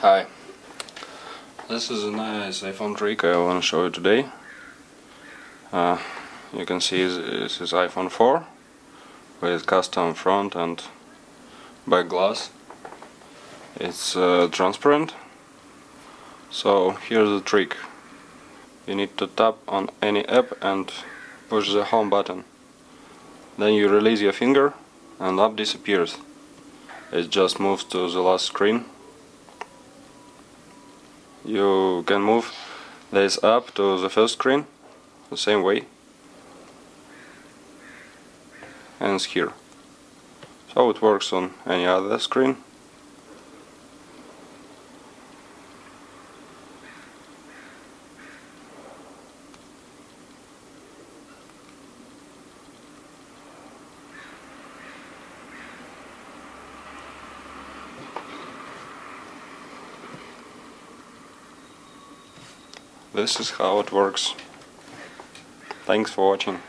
Hi. This is a nice iPhone trick I want to show you today. Uh, you can see this is iPhone 4 with custom front and back glass. It's uh, transparent. So here's the trick. You need to tap on any app and push the home button. Then you release your finger and app disappears. It just moves to the last screen you can move this up to the first screen the same way and here. So it works on any other screen This is how it works. Thanks for watching.